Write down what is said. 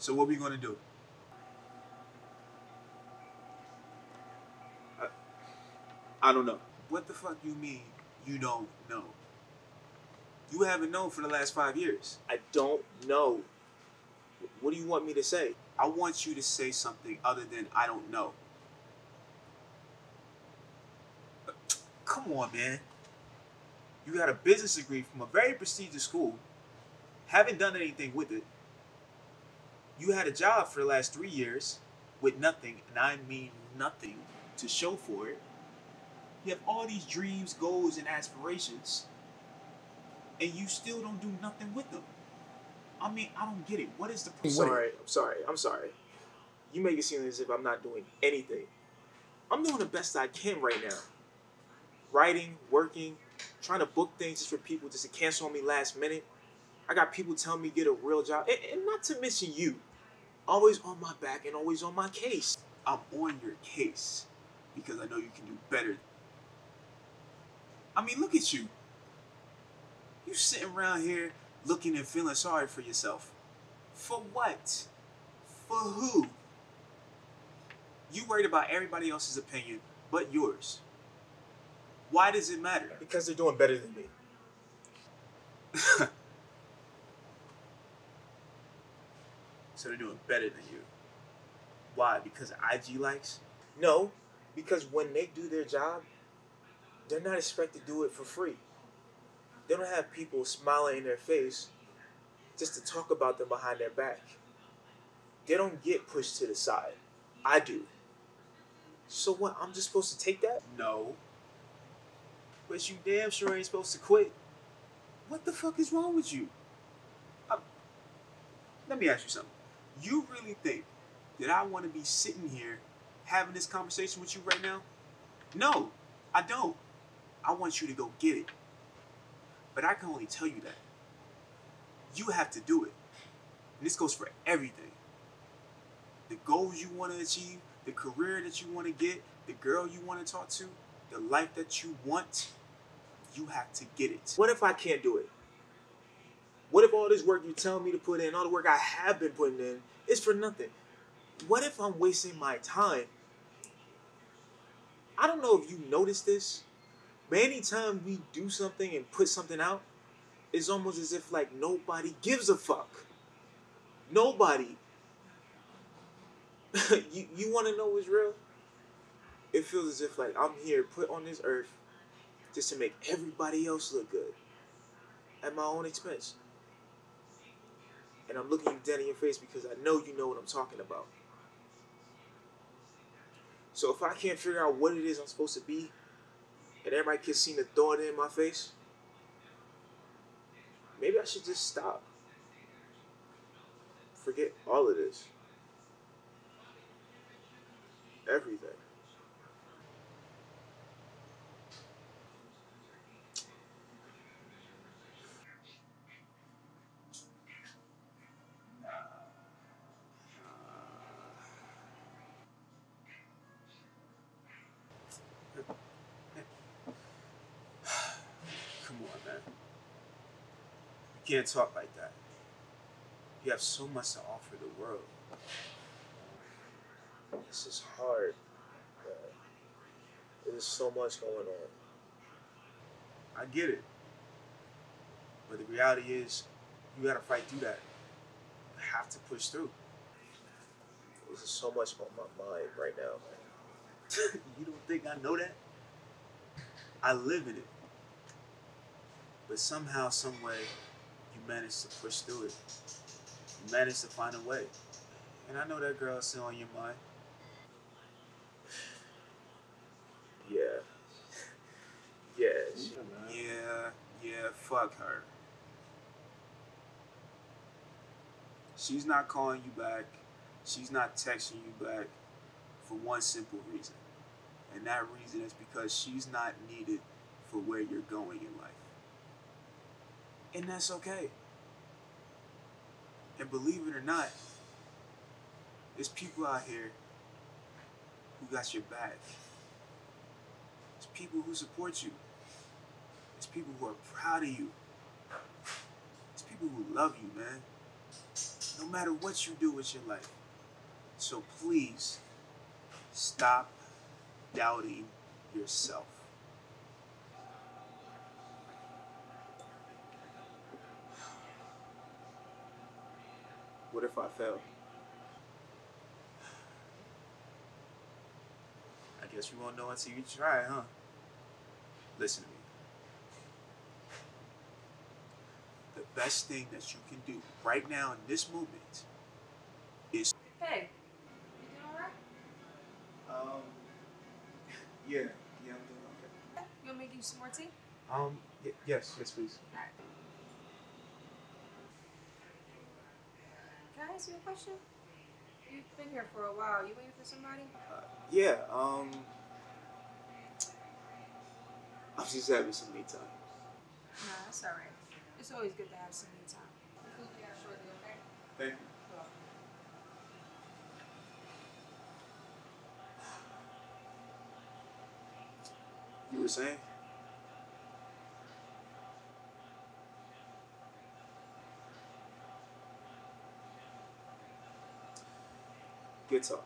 So what are we gonna do? I don't know. What the fuck you mean you don't know? You haven't known for the last five years. I don't know. What do you want me to say? I want you to say something other than I don't know. Come on, man. You got a business degree from a very prestigious school, haven't done anything with it. You had a job for the last three years with nothing, and I mean nothing, to show for it. You have all these dreams, goals, and aspirations, and you still don't do nothing with them. I mean, I don't get it. What is the I'm sorry. I'm sorry. I'm sorry. You make it seem as if I'm not doing anything. I'm doing the best I can right now. Writing, working, trying to book things just for people just to cancel on me last minute. I got people telling me get a real job, and, and not to mention you, always on my back and always on my case. I'm on your case because I know you can do better. I mean, look at you. You sitting around here looking and feeling sorry for yourself. For what? For who? You worried about everybody else's opinion but yours. Why does it matter? Because they're doing better than me. So they're doing better than you. Why? Because IG likes? No, because when they do their job, they're not expected to do it for free. They don't have people smiling in their face just to talk about them behind their back. They don't get pushed to the side. I do. So what? I'm just supposed to take that? No. But you damn sure ain't supposed to quit. What the fuck is wrong with you? I- let me ask you something. You really think that I want to be sitting here having this conversation with you right now? No, I don't. I want you to go get it. But I can only tell you that. You have to do it. And this goes for everything. The goals you want to achieve, the career that you want to get, the girl you want to talk to, the life that you want, you have to get it. What if I can't do it? What if all this work you tell me to put in, all the work I have been putting in, is for nothing? What if I'm wasting my time? I don't know if you noticed this, but anytime we do something and put something out, it's almost as if like nobody gives a fuck. Nobody. you you want to know what's real? It feels as if like I'm here put on this earth just to make everybody else look good at my own expense. And I'm looking you dead in your face because I know you know what I'm talking about. So if I can't figure out what it is I'm supposed to be, and everybody can to throw it in my face, maybe I should just stop. Forget all of this. Everything. Come on, man. You can't talk like that. You have so much to offer the world. This is hard. There's so much going on. I get it. But the reality is, you gotta fight through that. You have to push through. There's so much on my mind right now. you don't think I know that? I live in it. But somehow, some way, you managed to push through it. You managed to find a way. And I know that girl's still on your mind. Yeah. Yeah. she- Yeah, yeah, fuck her. She's not calling you back. She's not texting you back for one simple reason. And that reason is because she's not needed for where you're going in life. And that's okay. And believe it or not, there's people out here who got your back. There's people who support you. There's people who are proud of you. There's people who love you, man. no matter what you do with your life. So please stop doubting yourself. What if I fail? I guess you won't know until you try, huh? Listen to me. The best thing that you can do right now in this moment is. Hey, you doing alright? Um. Yeah, yeah, I'm doing okay. You want me to give you some more tea? Um. Y- yes, yes, please. Alright. Can I ask you a question? You've been here for a while. You waiting for somebody? Uh, yeah. Um. I'm just having some me time. Nah, that's alright. It's always good to have some me time. We'll be out shortly, okay? Thank you. You were saying? Talk.